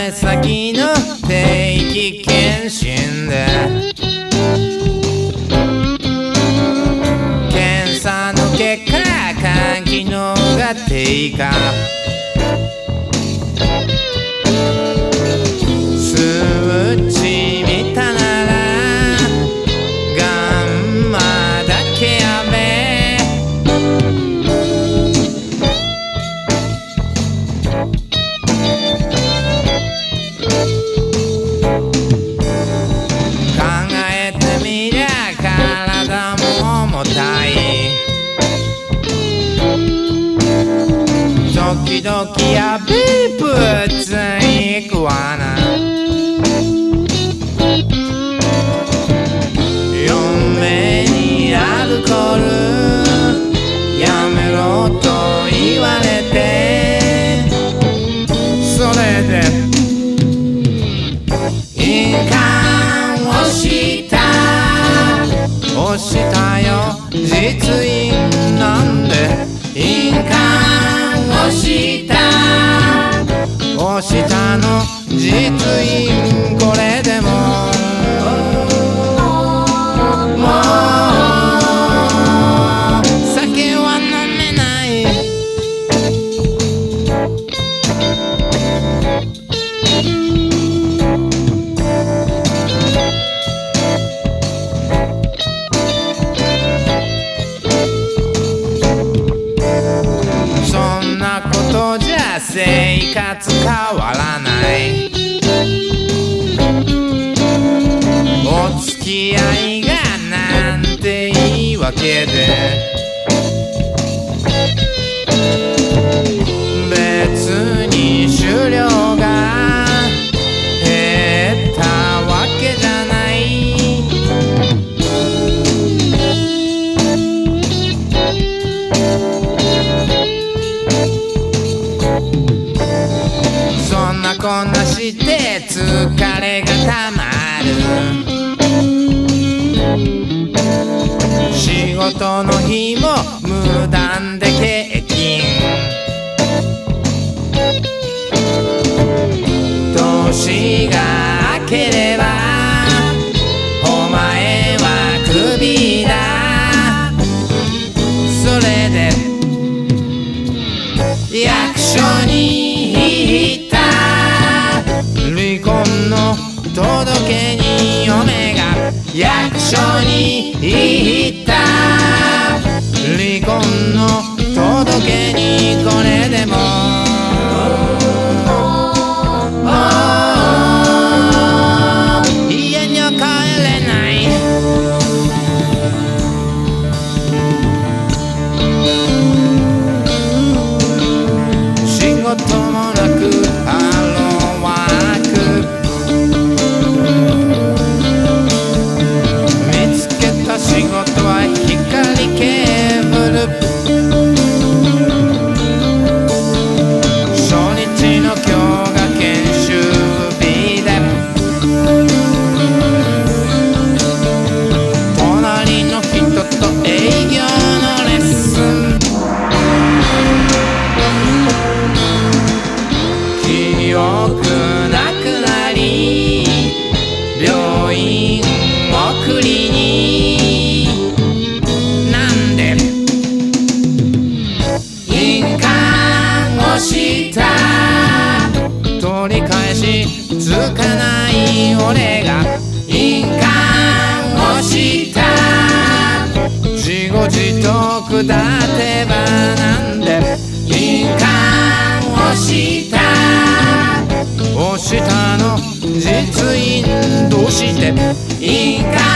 目先の定期検診で検査の結果肝機能が低下 時々やべ 実印これでも。もう酒は飲めない。そんなことじゃ生活変わらない。付き合いがなんていいわけで。仕事の日も無断で欠勤年が明ければお前はクビだそれで役所に行った離婚の届けに嫁が役所に取り返しつかない俺が印鑑をした自業自得だってばなんで。印鑑をした押したの実印どうして。印鑑